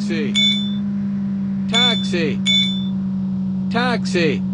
Taxi! Taxi! Taxi!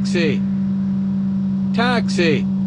Taxi! Taxi!